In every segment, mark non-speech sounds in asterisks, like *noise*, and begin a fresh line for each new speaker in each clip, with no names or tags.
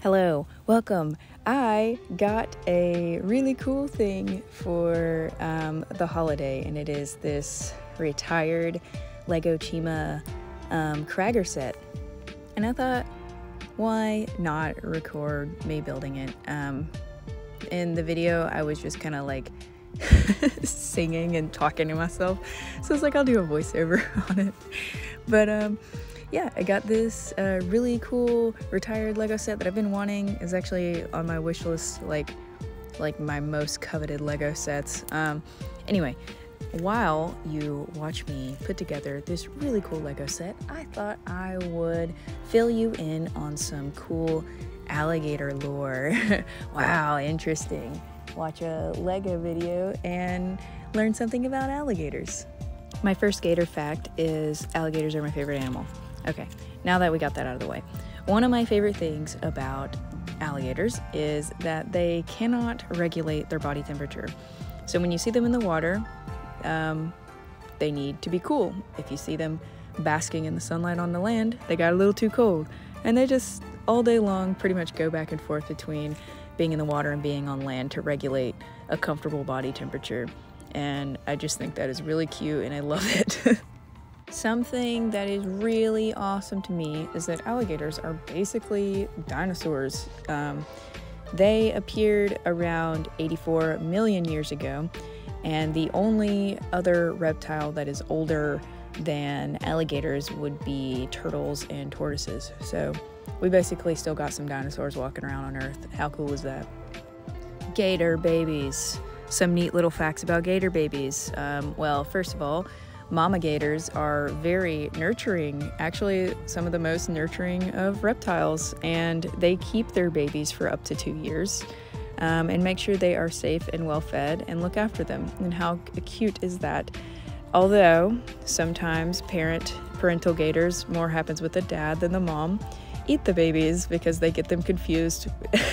Hello, welcome. I got a really cool thing for um, the holiday, and it is this retired Lego Chima um, Cragger set. And I thought, why not record me building it? Um, in the video, I was just kind of like *laughs* singing and talking to myself, so it's like I'll do a voiceover *laughs* on it. But um, yeah, I got this uh, really cool retired Lego set that I've been wanting. is actually on my wish list, like like my most coveted Lego sets. Um, anyway, while you watch me put together this really cool Lego set, I thought I would fill you in on some cool alligator lore. *laughs* wow, interesting. Watch a Lego video and learn something about alligators. My first gator fact is alligators are my favorite animal. Okay, now that we got that out of the way, one of my favorite things about alligators is that they cannot regulate their body temperature. So when you see them in the water, um, they need to be cool. If you see them basking in the sunlight on the land, they got a little too cold. And they just all day long pretty much go back and forth between being in the water and being on land to regulate a comfortable body temperature. And I just think that is really cute and I love it. *laughs* Something that is really awesome to me is that alligators are basically dinosaurs. Um, they appeared around 84 million years ago, and the only other reptile that is older than alligators would be turtles and tortoises. So we basically still got some dinosaurs walking around on Earth. How cool is that? Gator babies. Some neat little facts about gator babies. Um, well, first of all, mama gators are very nurturing, actually, some of the most nurturing of reptiles, and they keep their babies for up to two years. Um, and make sure they are safe and well fed and look after them. And how cute is that? Although sometimes parent parental gators more happens with the dad than the mom eat the babies because they get them confused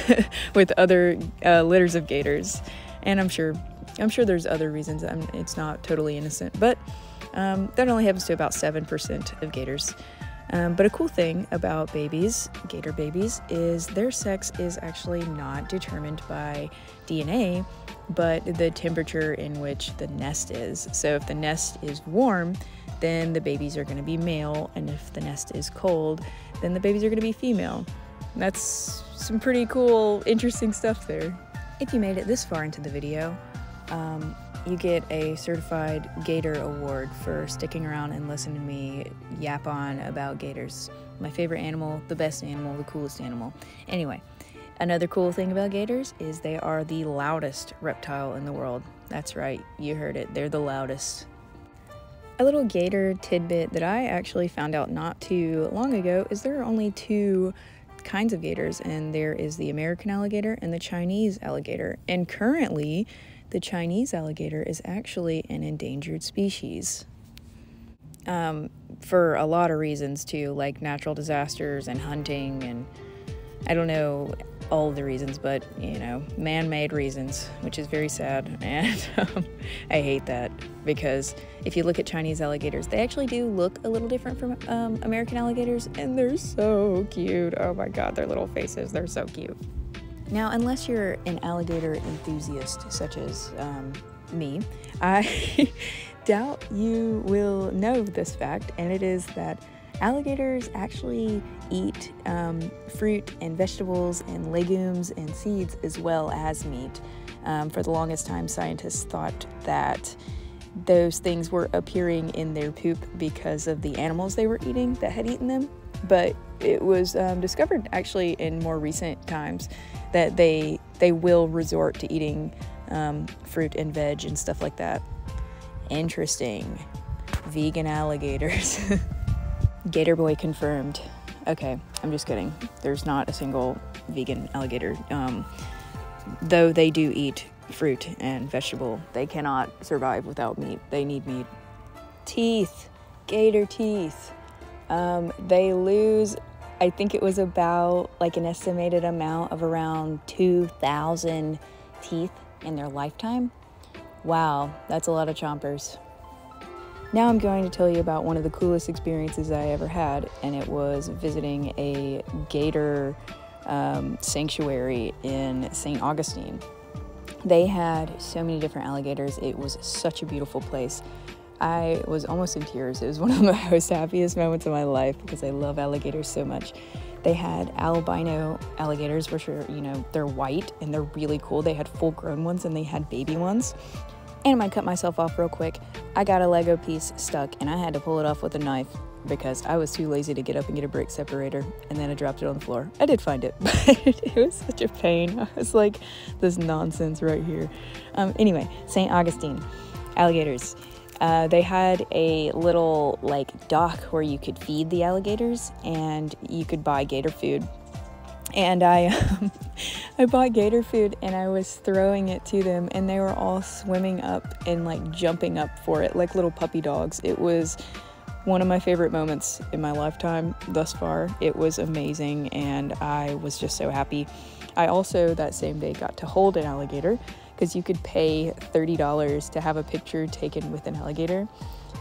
*laughs* with other uh, litters of gators. And I'm sure I'm sure there's other reasons. I'm, it's not totally innocent, but um, that only happens to about 7% of gators. Um, but a cool thing about babies, gator babies, is their sex is actually not determined by DNA, but the temperature in which the nest is. So if the nest is warm, then the babies are going to be male, and if the nest is cold, then the babies are going to be female. That's some pretty cool, interesting stuff there. If you made it this far into the video, um, you get a certified Gator award for sticking around and listening to me yap on about gators. My favorite animal, the best animal, the coolest animal. Anyway, another cool thing about gators is they are the loudest reptile in the world. That's right, you heard it, they're the loudest. A little gator tidbit that I actually found out not too long ago is there are only two kinds of gators, and there is the American alligator and the Chinese alligator. And currently, the Chinese alligator is actually an endangered species. Um, for a lot of reasons, too, like natural disasters and hunting, and I don't know all the reasons, but you know, man made reasons, which is very sad. *laughs* And um, I hate that because if you look at Chinese alligators, they actually do look a little different from um, American alligators, and they're so cute. Oh my god, their little faces, they're so cute. Now, unless you're an alligator enthusiast, such as um, me, I *laughs* doubt you will know this fact, and it is that alligators actually eat um, fruit and vegetables and legumes and seeds as well as meat. Um, for the longest time, scientists thought that those things were appearing in their poop because of the animals they were eating that had eaten them. But it was um, discovered actually in more recent times that they they will resort to eating um, fruit and veg and stuff like that. Interesting. Vegan alligators. *laughs* Gator boy confirmed. Okay, I'm just kidding. There's not a single vegan alligator. Um, though they do eat fruit and vegetable, they cannot survive without meat. They need meat. Teeth. Gator teeth. Um, they lose I think it was about like an estimated amount of around 2,000 teeth in their lifetime. Wow, that's a lot of chompers. Now I'm going to tell you about one of the coolest experiences I ever had, and it was visiting a gator um, sanctuary in St. Augustine. They had so many different alligators. It was such a beautiful place. I was almost in tears. It was *laughs* one of the most happiest moments of my life because I love alligators so much. They had albino alligators, which are, you know, they're white and they're really cool. They had full grown ones and they had baby ones. And I cut myself off real quick. I got a Lego piece stuck and I had to pull it off with a knife because I was too lazy to get up and get a brick separator and then I dropped it on the floor. I did find it, *laughs* but it was such a pain. I was like, this nonsense right here. Um, anyway, St. Augustine, alligators. Uh, they had a little like dock where you could feed the alligators and you could buy gator food. And I, *laughs* um, I bought gator food and I was throwing it to them, and they were all swimming up and like jumping up for it like little puppy dogs. It was one of my favorite moments in my lifetime thus far. It was amazing, and I was just so happy. I also that same day got to hold an alligator because you could pay $30 to have a picture taken with an alligator.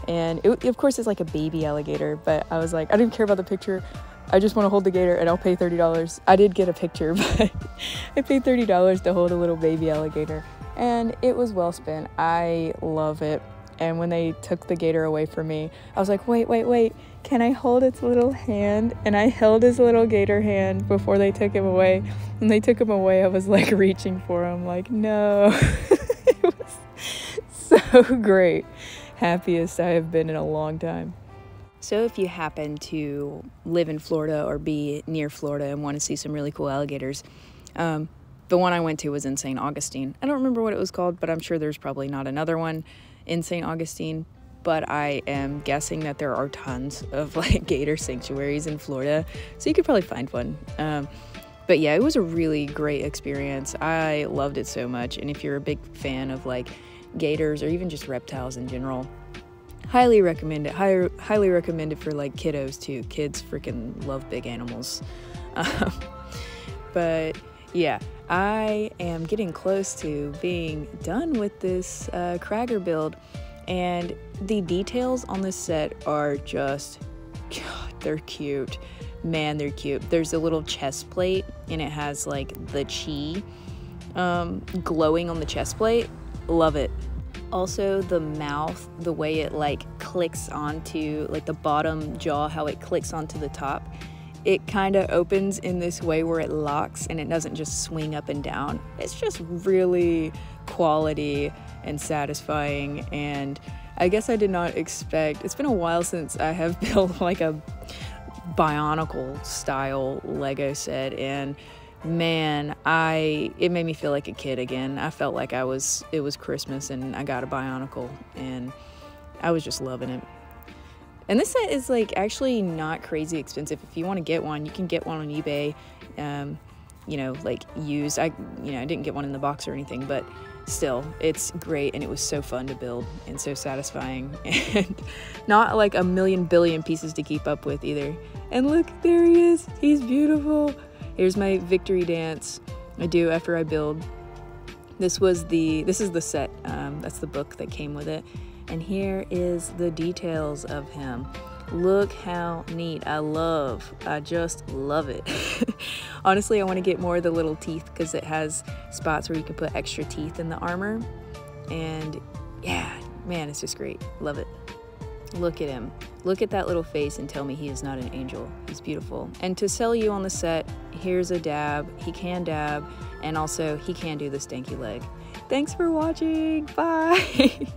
And it, of course, it's like a baby alligator, but I was like, I don't care about the picture. I just want to hold the gator and I'll pay $30. I did get a picture, *laughs* but I paid $30 to hold a little baby alligator. And it was well spent. I love it. And when they took the gator away from me, I was like, wait, wait, wait, can I hold its little hand? And I held his little gator hand before they took him away. When they took him away, I was like reaching for him, like, no. *laughs* it was so great. Happiest I have been in a long time. So, if you happen to live in Florida or be near Florida and want to see some really cool alligators, um, the one I went to was in St. Augustine. I don't remember what it was called, but I'm sure there's probably not another one in St. Augustine, but I am guessing that there are tons of *laughs* like gator sanctuaries in Florida, so you could probably find one. Um, but yeah, it was a really great experience. I loved it so much, and if you're a big fan of like gators or even just reptiles in general, highly recommend it. High, highly recommend it for like kiddos too. Kids freaking love big animals. *laughs* Um, but yeah, I am getting close to being done with this uh, Cragger build, and the details on this set are just, God, they're cute. Man, they're cute. There's a little chest plate, and it has like the chi um, glowing on the chest plate. Love it. Also, the mouth, the way it like clicks onto like the bottom jaw, how it clicks onto the top it kind of opens in this way where it locks and it doesn't just swing up and down. It's just really quality and satisfying and I guess I did not expect. It's been a while since I have *laughs* built like a bionicle style Lego set and man, I it made me feel like a kid again. I felt like I was it was Christmas and I got a bionicle and I was just loving it. And this set is like actually not crazy expensive. If you want to get one, you can get one on eBay. Um, you know, like used. I you know I didn't get one in the box or anything, but still, it's great and it was so fun to build and so satisfying *laughs* and not like a million billion pieces to keep up with either. And look, there he is. He's beautiful. Here's my victory dance I do after I build. This was the this is the set. Um, that's the book that came with it. And here is the details of him. Look how neat. I love, I just love it. *laughs* Honestly, I want to get more of the little teeth because it has spots where you can put extra teeth in the armor. And yeah, man, it's just great. Love it. Look at him. Look at that little face and tell me he is not an angel. He's beautiful. And to sell you on the set, here's a dab. He can dab, and also he can do the stanky leg. Thanks for watching. *laughs* Bye.